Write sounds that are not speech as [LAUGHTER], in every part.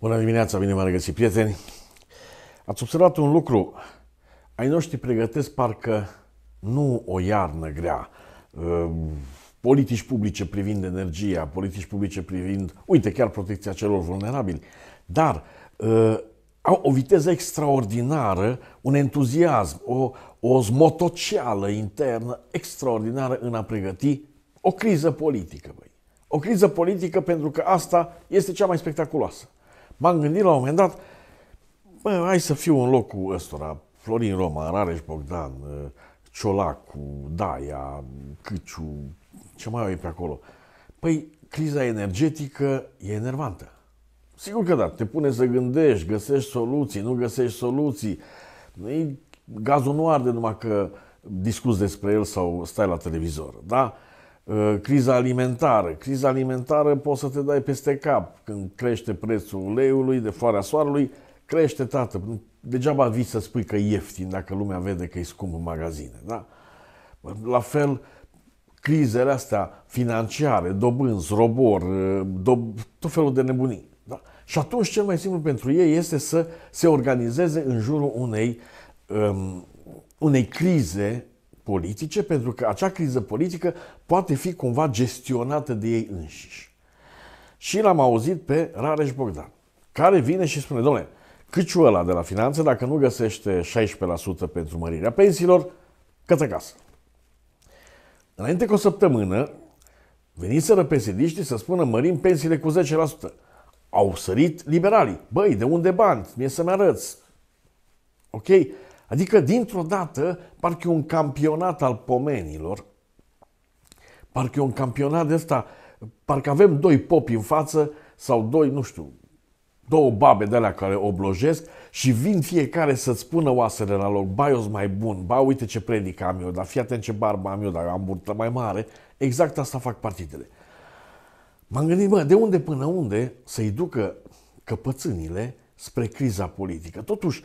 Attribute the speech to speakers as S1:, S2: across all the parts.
S1: Bună dimineața, bine m-am regăsit, prieteni! Ați observat un lucru. Ai noștri pregătesc parcă nu o iarnă grea. Uh, politici publice privind energia, politici publice privind, uite, chiar protecția celor vulnerabili. Dar uh, au o viteză extraordinară, un entuziasm, o, o smotoceală internă extraordinară în a pregăti o criză politică, băi. O criză politică pentru că asta este cea mai spectaculoasă. M-am gândit la un moment dat, bă, hai să fiu în locul ăstora, Florin Roma, Rareș Bogdan, Ciolacu, Daia, Câciu, ce mai au pe acolo. Păi, criza energetică e enervantă. Sigur că da, te pune să gândești, găsești soluții, nu găsești soluții. Gazul nu arde numai că discuți despre el sau stai la televizor, da? Uh, criza alimentară. Criza alimentară poți să te dai peste cap. Când crește prețul uleiului, de floarea soarelui, crește, tată. Degeaba vii să spui că e ieftin dacă lumea vede că e scump în magazine. Da? La fel, crizele astea financiare, dobânzi, robor, uh, dob- tot felul de nebunii. Da? Și atunci cel mai simplu pentru ei este să se organizeze în jurul unei, um, unei crize politice, pentru că acea criză politică poate fi cumva gestionată de ei înșiși. Și l-am auzit pe Rareș Bogdan, care vine și spune, domnule, câciul ăla de la finanțe, dacă nu găsește 16% pentru mărirea pensiilor, către casă. Înainte cu o săptămână, veniseră psd să spună mărim pensiile cu 10%. Au sărit liberalii. Băi, de unde bani? Mie să-mi arăți. Ok? Adică, dintr-o dată, parcă e un campionat al pomenilor, parcă e un campionat de ăsta, parcă avem doi popi în față sau doi, nu știu, două babe de alea care oblojesc și vin fiecare să-ți spună oasele la loc, ba, eu mai bun, ba, uite ce predic am eu, dar fii atent ce barbă am eu, dar am burtă mai mare. Exact asta fac partidele. M-am gândit, bă, de unde până unde să-i ducă căpățânile spre criza politică. Totuși,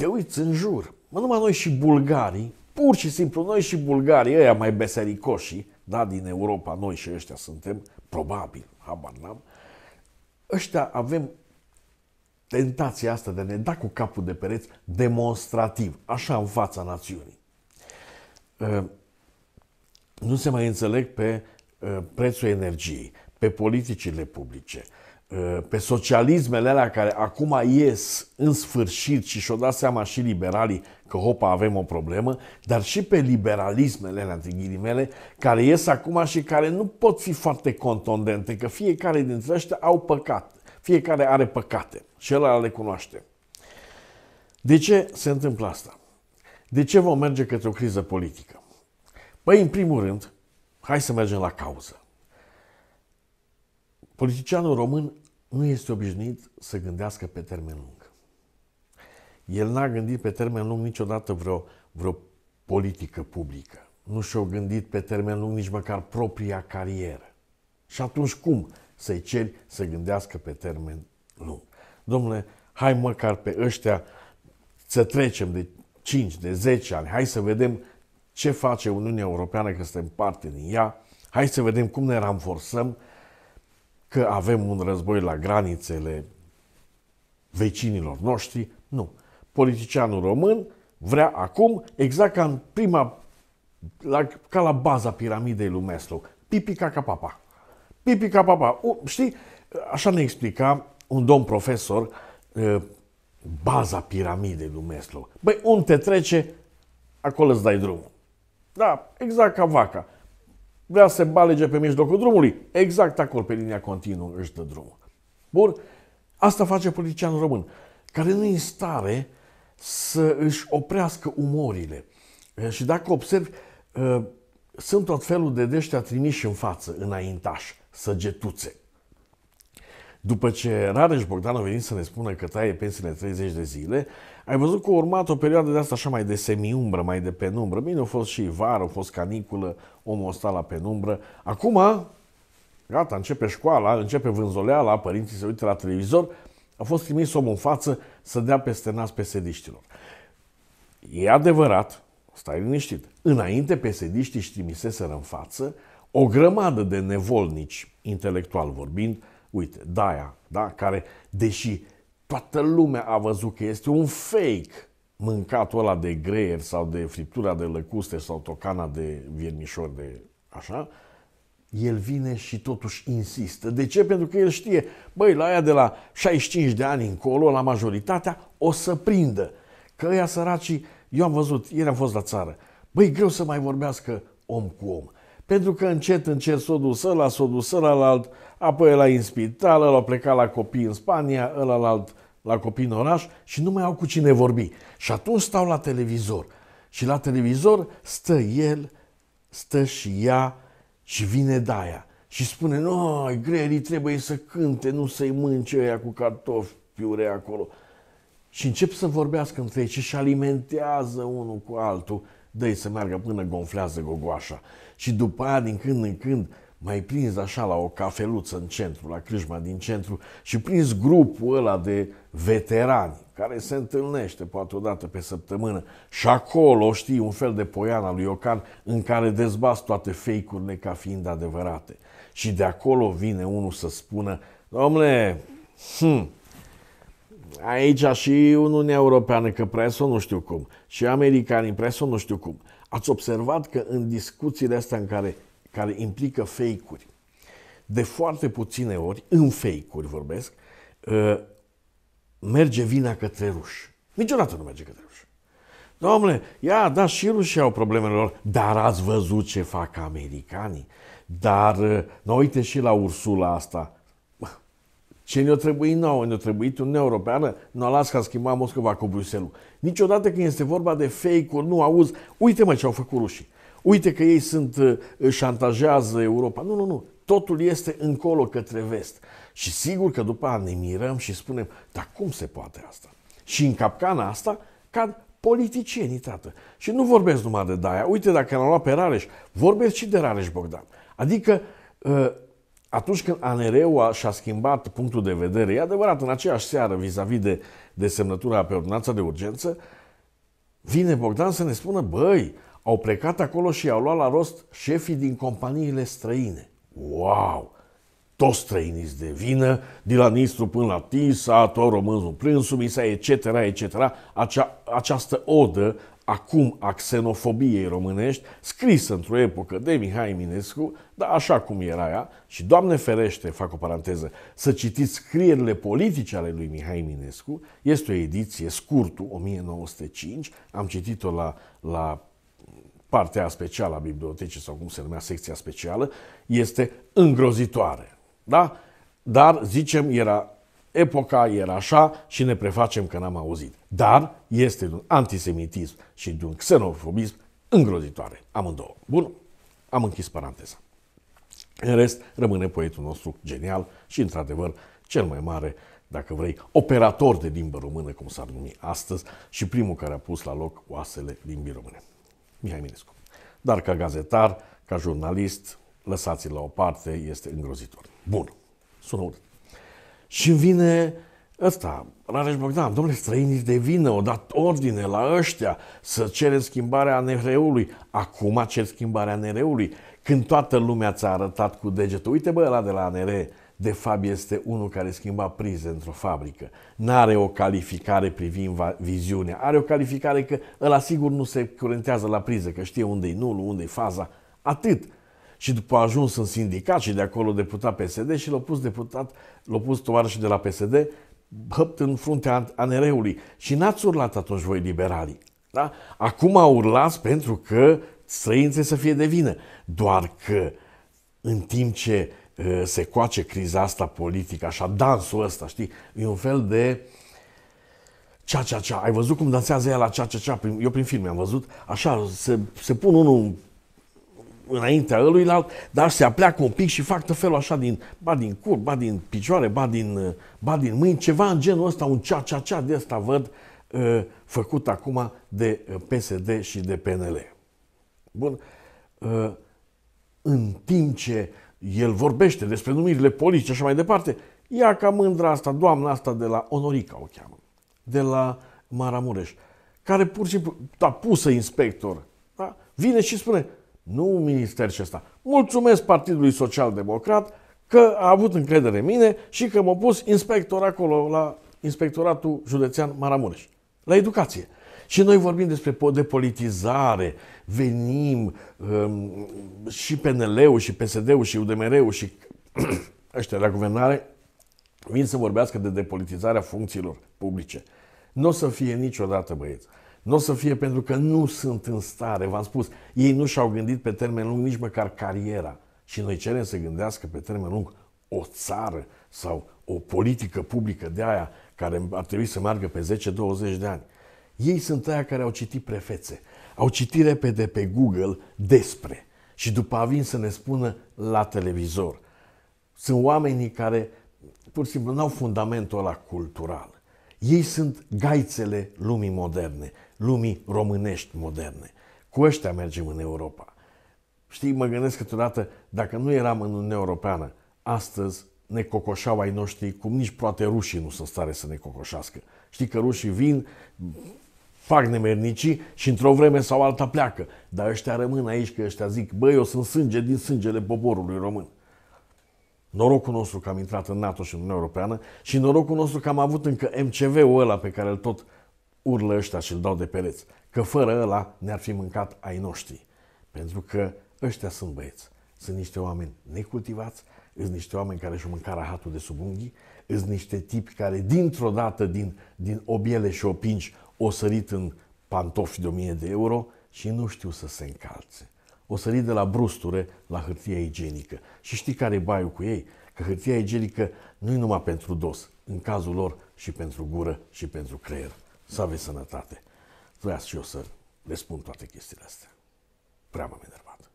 S1: te uiți în jur. Mă, numai noi și bulgarii, pur și simplu noi și bulgarii, ăia mai besericoși, da, din Europa, noi și ăștia suntem, probabil, habar n-am, ăștia avem tentația asta de a ne da cu capul de pereți demonstrativ, așa în fața națiunii. Ă, nu se mai înțeleg pe ă, prețul energiei, pe politicile publice, Uh, pe socialismele alea care acum ies în sfârșit și și-o dat seama și liberalii că hopa avem o problemă, dar și pe liberalismele alea, între ghilimele, care ies acum și care nu pot fi foarte contundente, că fiecare dintre ăștia au păcat, fiecare are păcate și el le cunoaște. De ce se întâmplă asta? De ce vom merge către o criză politică? Păi, în primul rând, hai să mergem la cauză. Politicianul român nu este obișnuit să gândească pe termen lung. El n-a gândit pe termen lung niciodată vreo, vreo politică publică. Nu și-a gândit pe termen lung nici măcar propria carieră. Și atunci cum să-i ceri să gândească pe termen lung? Domnule, hai măcar pe ăștia să trecem de 5, de 10 ani, hai să vedem ce face Uniunea Europeană că suntem parte din ea, hai să vedem cum ne ramforsăm, că avem un război la granițele vecinilor noștri. Nu. Politicianul român vrea acum, exact ca în prima, la, ca la baza piramidei lui Maslow, pipi ca papa. Pipi ca papa. U, știi, așa ne explica un domn profesor baza piramidei lui Maslow. Băi, unde te trece, acolo îți dai drumul. Da, exact ca vaca vrea să se balege pe mijlocul drumului, exact acolo, pe linia continuă, își dă drumul. Bun? Asta face politicianul român, care nu e în stare să își oprească umorile. Și dacă observi, ă, sunt tot felul de deștea trimiși în față, înaintași, săgetuțe. După ce Rareș Bogdan a venit să ne spună că taie pensiile 30 de zile, ai văzut că a urmat o perioadă de asta așa mai de semiumbră, mai de penumbră. Bine, a fost și vară, a fost caniculă, omul a stat la penumbră. Acum, gata, începe școala, începe vânzoleala, părinții se uită la televizor, a fost trimis omul în față să dea peste nas pesediștilor. E adevărat, stai liniștit, înainte pesediștii își trimiseseră în față o grămadă de nevolnici, intelectual vorbind, Uite, Daia, da? care, deși toată lumea a văzut că este un fake mâncatul ăla de greier sau de friptura de lăcuste sau tocana de viermișor de așa, el vine și totuși insistă. De ce? Pentru că el știe, băi, la aia de la 65 de ani încolo, la majoritatea, o să prindă. Că ăia săracii, eu am văzut, ieri am fost la țară, băi, greu să mai vorbească om cu om. Pentru că încet, încet s-o dus ăla, s-o dus ălalt, apoi la în spital, ăla a plecat la copii în Spania, ălalt la copii în oraș și nu mai au cu cine vorbi. Și atunci stau la televizor. Și la televizor stă el, stă și ea și vine Daia. Și spune, noi, grerii trebuie să cânte, nu să-i mânce ăia cu cartofi, piure acolo. Și încep să vorbească între ei și își alimentează unul cu altul dă să meargă până gonflează gogoașa. Și după aia, din când în când, mai prins așa la o cafeluță în centru, la crâșma din centru și prins grupul ăla de veterani care se întâlnește poate o dată pe săptămână și acolo, știi, un fel de poiana lui Iocan în care dezbați toate fake-urile ca fiind adevărate. Și de acolo vine unul să spună, domnule, hm, aici și Uniunea Europeană, că preso nu știu cum, și americanii preso nu știu cum. Ați observat că în discuțiile astea în care, care implică fake-uri, de foarte puține ori, în fake-uri vorbesc, uh, merge vina către ruși. Niciodată nu merge către ruși. Domnule, ia, da, și rușii au problemele lor, dar ați văzut ce fac americanii? Dar, uh, nu uite și la Ursula asta, ce ne-a trebuit nouă? Ne-a trebuit Uniunea Europeană? Nu a las ca schimba Moscova cu Bruxelles. Niciodată când este vorba de fake-uri, nu auzi, uite mă ce au făcut rușii. Uite că ei sunt, uh, șantajează Europa. Nu, nu, nu. Totul este încolo către vest. Și sigur că după aia ne mirăm și spunem, dar cum se poate asta? Și în capcana asta cad politicienii, tată. Și nu vorbesc numai de Daia. Uite, dacă l-am luat pe Rareș, vorbesc și de Rareș Bogdan. Adică uh, atunci când ANR-ul și-a schimbat punctul de vedere, e adevărat, în aceeași seară, vis-a-vis de, de semnătura pe ordonanța de urgență, vine Bogdan să ne spună, băi, au plecat acolo și au luat la rost șefii din companiile străine. Wow! Toți străiniți de vină, de la Nistru până la Tisa, tot românul Prânsul, etc., etc., acea, această odă acum a xenofobiei românești, scrisă într-o epocă de Mihai Eminescu, dar așa cum era ea, și Doamne ferește, fac o paranteză, să citiți scrierile politice ale lui Mihai Eminescu, este o ediție scurtă, 1905, am citit-o la, la partea specială a bibliotecii sau cum se numea secția specială, este îngrozitoare. Da? Dar, zicem, era epoca era așa și ne prefacem că n-am auzit. Dar este un antisemitism și de un xenofobism îngrozitoare, amândouă. Bun, am închis paranteza. În rest, rămâne poetul nostru genial și, într-adevăr, cel mai mare, dacă vrei, operator de limbă română, cum s-ar numi astăzi, și primul care a pus la loc oasele limbii române. Mihai Minescu. Dar ca gazetar, ca jurnalist, lăsați-l la o parte, este îngrozitor. Bun, sună urât. Și vine ăsta, Rareș Bogdan, domnule, străinii de vină, o dat ordine la ăștia să cere schimbarea ANR-ului. Acum cer schimbarea ANR-ului. Când toată lumea ți-a arătat cu degetul, uite bă, ăla de la ANR, de fapt este unul care schimba prize într-o fabrică. N-are o calificare privind viziunea. Are o calificare că ăla sigur nu se curentează la priză, că știe unde e nulul, unde e faza. Atât și după a ajuns în sindicat și de acolo deputat PSD și l-a pus deputat, l-a pus tovarășii de la PSD hăpt în fruntea ANR-ului. Și n-ați urlat atunci voi liberalii. Da? Acum urlați pentru că străințe să fie de vină. Doar că în timp ce uh, se coace criza asta politică, așa, dansul ăsta, știi, e un fel de cea-cea-cea. Ai văzut cum dansează ea la cea-cea-cea? Eu prin filme am văzut. Așa, se, se pun unul înaintea ăluilalt, dar se apleacă un pic și fac tot felul așa din, ba din cur, ba din picioare, ba din, ba din mâini, ceva în genul ăsta, un cea-cea-cea de ăsta văd uh, făcut acum de uh, PSD și de PNL. Bun. Uh, în timp ce el vorbește despre numirile politice și mai departe, ia ca mândra asta, doamna asta de la Onorica o cheamă, de la Maramureș, care pur și simplu, da, pusă inspector, da, vine și spune, nu minister și ăsta. Mulțumesc Partidului Social Democrat că a avut încredere în mine și că m-a pus inspector acolo la Inspectoratul Județean Maramureș, la educație. Și noi vorbim despre depolitizare, venim um, și PNL-ul, și PSD-ul, și UDMR-ul, și [CLEARS THROAT] ăștia la guvernare, vin să vorbească de depolitizarea funcțiilor publice. Nu o să fie niciodată, băieți. Nu o să fie pentru că nu sunt în stare, v-am spus, ei nu și-au gândit pe termen lung nici măcar cariera. Și noi cerem să gândească pe termen lung o țară sau o politică publică de aia care ar trebui să meargă pe 10-20 de ani. Ei sunt aia care au citit prefețe, au citit repede pe Google despre și după a vin să ne spună la televizor. Sunt oamenii care pur și simplu nu au fundamentul ăla cultural. Ei sunt gaițele lumii moderne, lumii românești moderne. Cu ăștia mergem în Europa. Știi, mă gândesc câteodată, dacă nu eram în Uniunea Europeană, astăzi ne cocoșau ai noștri, cum nici poate rușii nu sunt stare să ne cocoșească. Știi că rușii vin, fac nemernicii și într-o vreme sau alta pleacă. Dar ăștia rămân aici, că ăștia zic, băi, eu sunt sânge din sângele poporului român. Norocul nostru că am intrat în NATO și în Uniunea Europeană și norocul nostru că am avut încă MCV-ul ăla pe care îl tot urlă ăștia și îl dau de pereți. Că fără ăla ne-ar fi mâncat ai noștri. Pentru că ăștia sunt băieți. Sunt niște oameni necultivați, sunt niște oameni care și-au mâncat rahatul de sub unghii, sunt niște tipi care dintr-o dată din, din obiele și opinci o sărit în pantofi de 1000 de euro și nu știu să se încalțe. O sărit de la brusture la hârtia igienică. Și știi care e baiul cu ei? Că hârtia igienică nu e numai pentru dos, în cazul lor și pentru gură și pentru creier. Să aveți sănătate. Vreau și eu să le spun toate chestiile astea. Prea m-am enervat.